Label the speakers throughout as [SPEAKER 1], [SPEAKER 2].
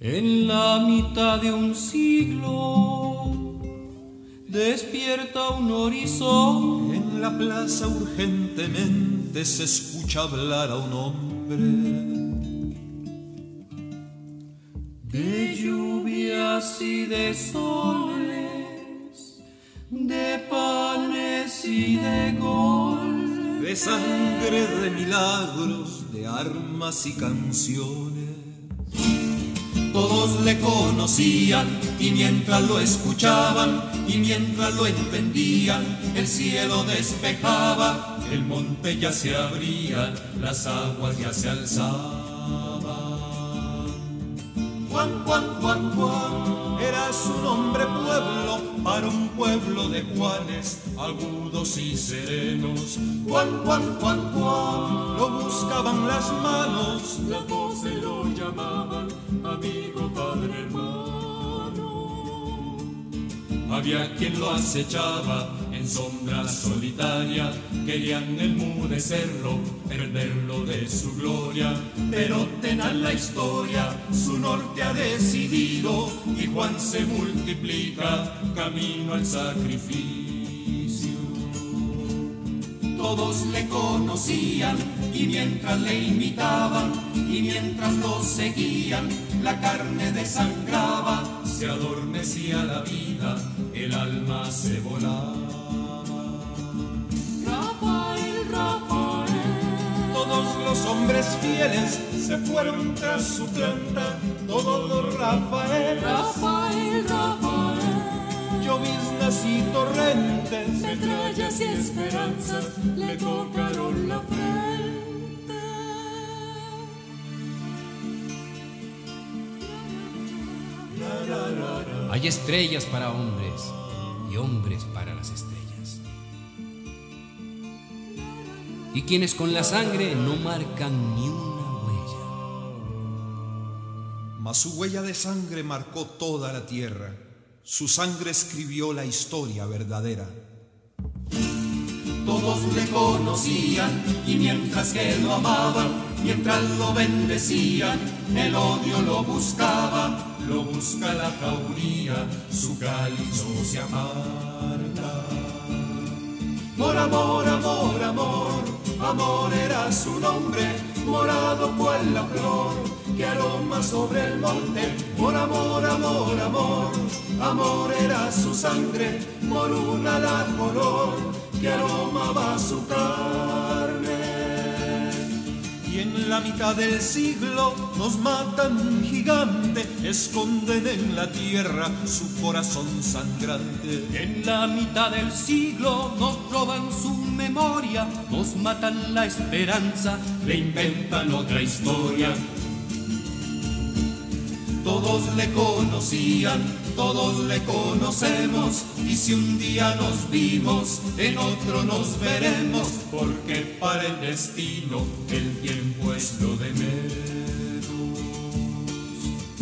[SPEAKER 1] mitad de un siglo despierta un horizonte.
[SPEAKER 2] En la plaza urgentemente se escucha hablar a un hombre.
[SPEAKER 1] De lluvias y de soles, de panes y de gol.
[SPEAKER 2] De sangre, de milagros, de armas y canciones. Todos le conocían y mientras lo escuchaban y mientras lo entendían, el cielo despejaba, el monte ya se abría, las aguas ya se alzaban. Juan, Juan, Juan, Juan, era su nombre pueblo para un pueblo de Juanes, agudos y serenos. Juan, Juan, Juan, Juan, lo buscaban las manos,
[SPEAKER 3] voces lo llamaban amigo, padre, hermano.
[SPEAKER 2] Había quien lo acechaba en sombra solitaria, querían enmudecerlo, perderlo de su gloria. Pero tenaz la historia, su norte ha decidido, y Juan se multiplica, camino al sacrificio. Todos le conocían, y mientras le imitaban, y mientras lo seguían, la carne desangraba, se adormecía la vida, el alma se volaba.
[SPEAKER 3] Rafael, Rafael.
[SPEAKER 2] Todos los hombres fieles se fueron tras su planta, todos Rafael,
[SPEAKER 3] Rafael, Rafael.
[SPEAKER 2] Y torrentes,
[SPEAKER 3] Metrallas y esperanzas le tocaron la frente.
[SPEAKER 4] Hay estrellas para hombres y hombres para las estrellas. Y quienes con la sangre no marcan ni una huella.
[SPEAKER 2] Mas su huella de sangre marcó toda la tierra, su sangre escribió la historia verdadera. Todos le conocían y mientras que lo amaban, mientras lo bendecían, el odio lo buscaba, lo busca la jauría, su cáliz no se amarga. Por amor, amor, amor, amor era su nombre, morado cual la flor, que aroma sobre el monte. Por amor, amor, amor, amor era su sangre, moruna la color, que aromaba su carne. Y en la mitad del siglo nos matan gigante, esconden en la tierra su corazón sangrante.
[SPEAKER 1] En la mitad del siglo nos roban su memoria, nos matan la esperanza,
[SPEAKER 2] le inventan otra historia. Todos le conocían, todos le conocemos, y si un día nos vimos, en otro nos veremos, porque para el destino el tiempo es lo de menos.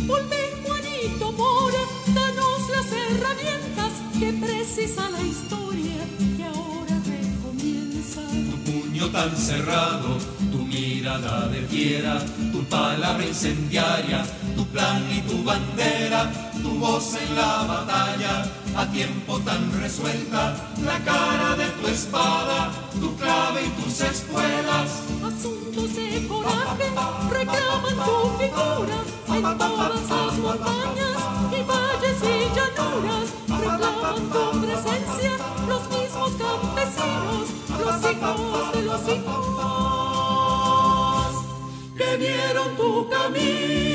[SPEAKER 3] Volve, Juanito Mora, danos las herramientas que precisa la historia que ahora recomienza.
[SPEAKER 2] Tu puño tan cerrado, tu mirada de fiera, tu palabra incendiaria, plan y tu bandera, tu voz en la batalla, a tiempo tan resuelta, la cara de tu espada, tu clave y tus espuelas.
[SPEAKER 3] Asuntos de coraje reclaman tu figura en todas las montañas y valles y llanuras. Reclaman tu presencia los mismos campesinos, los hijos de los hijos
[SPEAKER 2] que vieron tu camino.